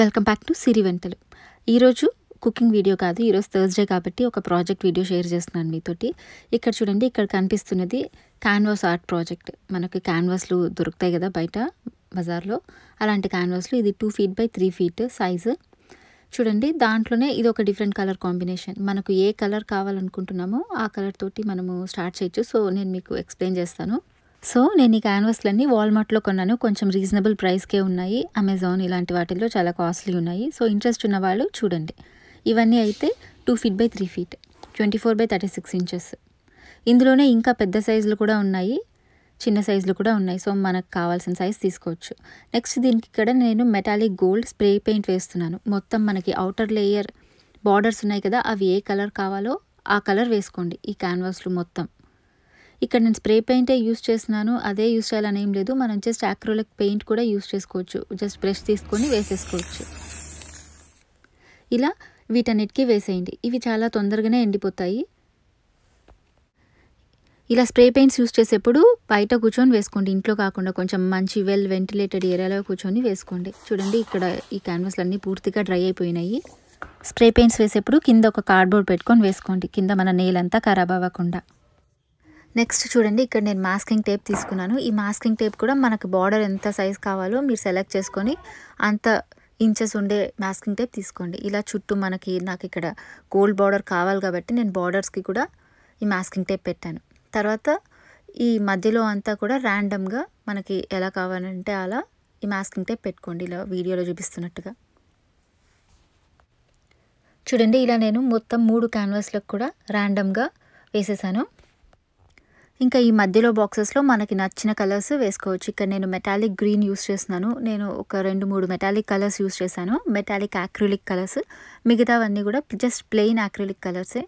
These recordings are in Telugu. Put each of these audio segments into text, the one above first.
Welcome back to Siri Vantalu. ఈరోజు కుకింగ్ వీడియో కాదు ఈరోజు థర్స్డే కాబట్టి ఒక ప్రాజెక్ట్ వీడియో షేర్ చేస్తున్నాను మీతోటి. ఇక్కడ చూడండి ఇక్కడ కనిపిస్తున్నది క్యాన్వాస్ ఆర్ట్ ప్రాజెక్ట్. మనకి క్యాన్వాస్లు దొరుకుతాయి కదా బయట బజార్లో. అలాంటి క్యాన్వాస్లు ఇది two feet by three feet size. చూడండి దాంట్లోనే ఇది ఒక డిఫరెంట్ కలర్ కాంబినేషన్. మనకు ఏ కలర్ కావాలనుకుంటున్నామో ఆ కలర్ తోటి మనము స్టార్ట్ చేయొచ్చు. సో నేను మీకు ఎక్స్ప్లెయిన్ చేస్తాను. సో నేను ఈ క్యాన్వాస్లన్నీ వాల్మార్ట్లో కొన్నాను. కొంచెం రీజనబుల్ ప్రైస్కే ఉన్నాయి. అమెజాన్ ఇలాంటి వాటిల్లో చాలా కాస్ట్లీ ఉన్నాయి. సో ఇంట్రెస్ట్ ఉన్న వాళ్ళు చూడండి. ఇవన్నీ అయితే two feet by three feet. Twenty four by thirty six inches. ఇందులోనే ఇంకా పెద్ద సైజులు కూడా ఉన్నాయి. చిన్న సైజులు కూడా ఉన్నాయి. సో మనకు కావాల్సిన సైజ్ తీసుకోవచ్చు. నెక్స్ట్ దీనికి ఇక్కడ నేను మెటాలిక్ గోల్డ్ స్ప్రే పెయింట్ వేస్తున్నాను. మొత్తం మనకి అవుటర్ లేయర్ బార్డర్స్ ఉన్నాయి కదా అవి ఏ కలర్ కావాలో ఆ కలర్ వేసుకోండి ఈ క్యాన్వాస్లు మొత్తం. ఇక్కడ నేను స్ప్రే పెయింటే యూస్ చేస్తున్నాను అదే యూస్ చేయాలని ఏం లేదు. మనం జస్ట్ యాక్రోలిక్ పెయింట్ కూడా యూస్ చేసుకోవచ్చు. జస్ట్ బ్రష్ తీసుకొని వేసేసుకోవచ్చు. ఇలా వీటన్నిటికీ వేసేయండి. ఇవి చాలా తొందరగానే ఎండిపోతాయి. ఇలా స్ప్రే పెయింట్స్ యూస్ చేసేప్పుడు బయట కూర్చొని వేసుకోండి. ఇంట్లో కాకుండా కొంచెం మంచి వెల్ వెంటిలేటెడ్ ఏరియాలో కూర్చొని వేసుకోండి. చూడండి ఇక్కడ ఈ క్యాన్వాస్లన్నీ పూర్తిగా డ్రై అయిపోయినాయి. స్ప్రే పెయింట్స్ వేసేప్పుడు కింద ఒక కార్డ్బోర్డ్ పెట్టుకొని వేసుకోండి. కింద మన నేలంతా ఖరాబ్ అవ్వకుండా. నెక్స్ట్ చూడండి ఇక్కడ నేను మాస్కింగ్ టేప్ తీసుకున్నాను. ఈ మాస్కింగ్ టేప్ కూడా మనకు బార్డర్ ఎంత సైజ్ కావాలో మీరు సెలెక్ట్ చేసుకొని అంత ఇంచెస్ ఉండే మాస్కింగ్ టేప్ తీసుకోండి. ఇలా చుట్టూ మనకి నాకు ఇక్కడ గోల్డ్ బార్డర్ కావాలి కాబట్టి నేను బార్డర్స్కి కూడా ఈ మాస్కింగ్ టేప్ పెట్టాను. తర్వాత ఈ మధ్యలో అంతా కూడా ర్యాండమ్గా మనకి ఎలా కావాలంటే అలా ఈ మాస్కింగ్ టేప్ పెట్టుకోండి. ఇలా వీడియోలో చూపిస్తున్నట్టుగా. చూడండి ఇలా నేను మొత్తం మూడు క్యాన్వాస్లకు కూడా ర్యాండమ్గా వేసేసాను. ఇంకా ఈ మధ్యలో బాక్సెస్లో మనకి నచ్చిన కలర్స్ వేసుకోవచ్చు. ఇక్కడ నేను మెటాలిక్ గ్రీన్ యూస్ చేస్తున్నాను. నేను ఒక రెండు మూడు మెటాలిక్ కలర్స్ యూస్ చేశాను. Metallic acrylic colours. మిగతావన్నీ కూడా జస్ట్ ప్లెయిన్ యాక్రిలిక్ కలర్సే.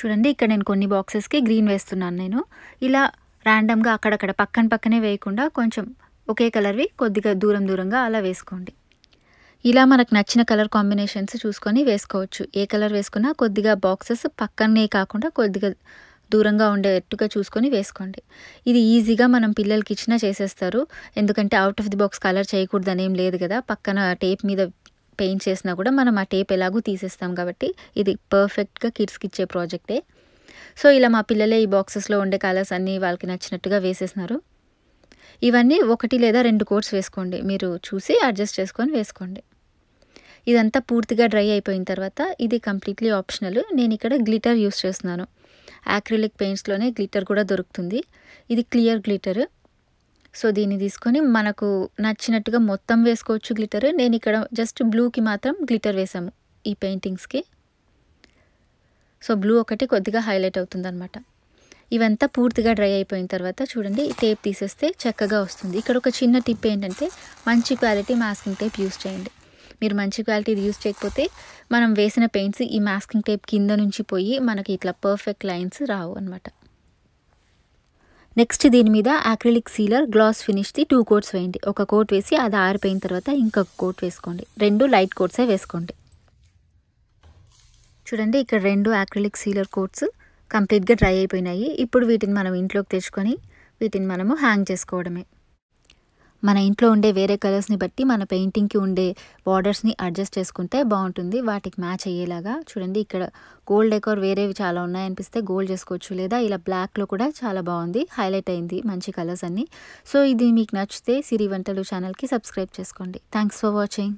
చూడండి ఇక్కడ నేను కొన్ని బాక్సెస్కి గ్రీన్ వేస్తున్నాను నేను. ఇలా ర్యాండమ్గా అక్కడక్కడ పక్కన పక్కనే వేయకుండా కొంచెం ఒకే కలర్వి కొద్దిగా దూరం దూరంగా అలా వేసుకోండి. ఇలా మనకు నచ్చిన కలర్ కాంబినేషన్స్ చూసుకొని వేసుకోవచ్చు. ఏ కలర్ వేసుకున్నా కొద్దిగా బాక్సెస్ పక్కనే కాకుండా కొద్దిగా దూరంగా ఉండేట్టుగా చూసుకొని వేసుకోండి. ఇది ఈజీగా మనం పిల్లలకి ఇచ్చినా చేసేస్తారు. ఎందుకంటే out of the box colour చేయకూడదని ఏం లేదు కదా. పక్కన టేప్ మీద పెయింట్ చేసినా కూడా మనం ఆ టేప్ ఎలాగూ తీసేస్తాం కాబట్టి ఇది పర్ఫెక్ట్గా కిడ్స్కి ఇచ్చే ప్రాజెక్టే సో ఇలా మా పిల్లలే ఈ బాక్సెస్లో ఉండే కలర్స్ అన్నీ వాళ్ళకి నచ్చినట్టుగా వేసేసినారు. ఇవన్నీ ఒకటి లేదా రెండు కోట్స్ వేసుకోండి. మీరు చూసి అడ్జస్ట్ చేసుకొని వేసుకోండి. ఇదంతా పూర్తిగా డ్రై అయిపోయిన తర్వాత ఇది కంప్లీట్లీ ఆప్షనల్. నేను ఇక్కడ గ్లిటర్ యూస్ చేస్తున్నాను. యాక్రిలిక్ పెయింట్స్లోనే గ్లిటర్ కూడా దొరుకుతుంది. ఇది క్లియర్ గ్లిటర్. సో దీన్ని తీసుకొని మనకు నచ్చినట్టుగా మొత్తం వేసుకోవచ్చు గ్లిటర్. నేను ఇక్కడ జస్ట్ బ్లూకి మాత్రం గ్లిటర్ వేసాము ఈ పెయింటింగ్స్కి. సో బ్లూ ఒకటి కొద్దిగా హైలైట్ అవుతుందన్నమాట. ఇవంతా పూర్తిగా డ్రై అయిపోయిన తర్వాత చూడండి టేప్ తీసేస్తే చక్కగా వస్తుంది. ఇక్కడ ఒక చిన్న టిప్ ఏంటంటే మంచి క్వాలిటీ మాస్కింగ్ టేప్ యూస్ చేయండి. మీరు మంచి క్వాలిటీది యూస్ చేయకపోతే మనం వేసిన పెయింట్స్ ఈ మాస్కింగ్ టేప్ కింద నుంచి పోయి మనకి ఇట్లా పర్ఫెక్ట్ లైన్స్ రావు అనమాట నెక్స్ట్ దీని మీద యాక్రిలిక్ సీలర్ గ్లాస్ ఫినిష్ది టూ కోట్స్ వేయండి. ఒక కోట్ వేసి అది ఆరిపోయిన తర్వాత ఇంకొక కోట్ వేసుకోండి. రెండు లైట్ కోట్సే వేసుకోండి. చూడండి ఇక్కడ రెండు యాక్రిలిక్ సీలర్ కోట్స్ కంప్లీట్గా డ్రై అయిపోయినాయి. ఇప్పుడు వీటిని మనం ఇంట్లోకి తెచ్చుకొని వీటిని మనము హ్యాంగ్ చేసుకోవడమే. మన ఇంట్లో ఉండే వేరే కలర్స్ని బట్టి మన పెయింటింగ్కి ఉండే బార్డర్స్ని అడ్జస్ట్ చేసుకుంటే బాగుంటుంది. వాటికి మ్యాచ్ అయ్యేలాగా. చూడండి ఇక్కడ గోల్డ్ డెకోర్ వేరేవి చాలా ఉన్నాయనిపిస్తే గోల్డ్ చేసుకోవచ్చు లేదా ఇలా బ్లాక్లో కూడా చాలా బాగుంది. హైలైట్ అయింది మంచి కలర్స్ అన్నీ. సో ఇది మీకు నచ్చితే సిరి వంటలు ఛానల్కి సబ్స్క్రైబ్ చేసుకోండి. Thanks for watching